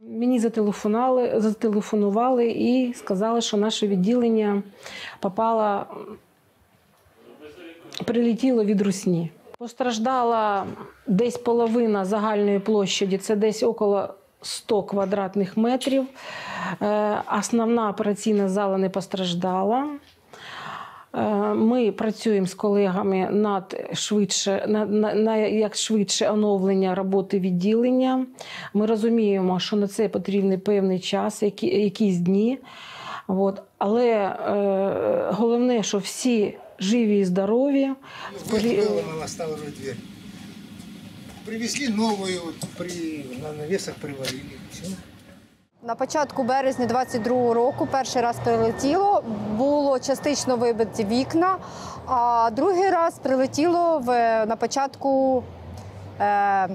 Мені зателефонували, зателефонували і сказали, що наше відділення попало, прилетіло від русні. Постраждала десь половина загальної площі, це десь около 100 квадратних метрів. Е, основна операційна зала не постраждала. Е, Ми працюємо з колегами над швидше на, на, на як швидше оновлення роботи відділення. Ми розуміємо, що на це потрібний певний час, які, якісь дні. От. Але е, головне, що всі живі і здорові. Было оставили дверь. Привезли новую, при, на навесах приварили. Все. На початку березня 22-го року перший раз прилетіло, було частично вибиті вікна, а другий раз прилетіло в, на початку е,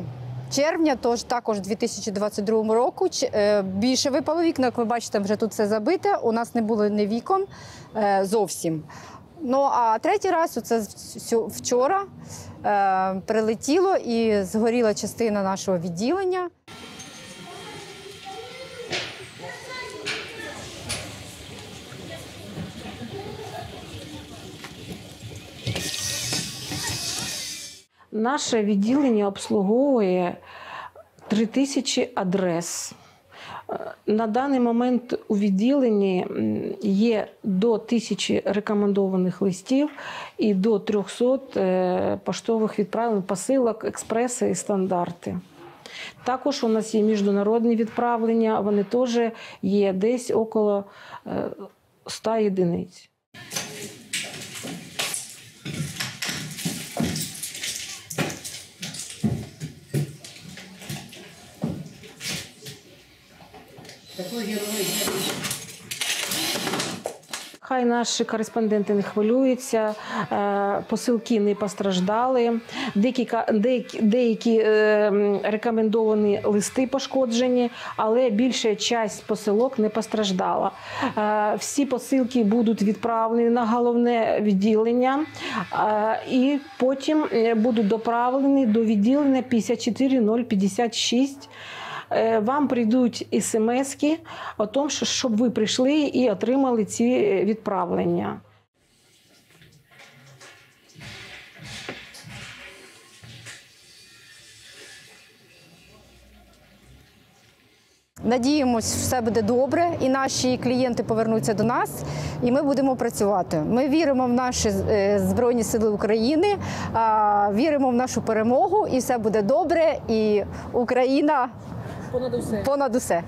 червня, тож також 2022 року. Е, більше випало вікна, як ви бачите, вже тут все забите. У нас не було ні вікон е, зовсім. Ну а третій раз, всю- вчора, е, прилетіло і згоріла частина нашого відділення. Наше відділення обслуговує 3000 адрес. Е, На даний момент у відділенні є до тисячі рекомендованих листів і до 300 е, поштових відправлень, посилок, експреси і стандарти. Також у нас є міжнародні відправлення, вони теж є десь около е, 100 єдиниць. Хай наші кореспонденти не хвилюються, е, посилки не постраждали. Деякі, деякі е, рекомендовані листи пошкоджені, але більша часть посилок не постраждала. Е, Всі посилки будуть відправлені на головне відділення е, і потім будуть доправлені до відділення 54056. Е, Вам прийдуть смски о тому, що- щоб ви прийшли і отримали ці відправлення. Надіємось, все буде добре, і наші клієнти повернуться до нас, і ми будемо працювати. Ми віримо в наші е, збройні сили України, віримо в нашу перемогу, і все буде добре. І Україна Pona do Sé. Pona do Sé.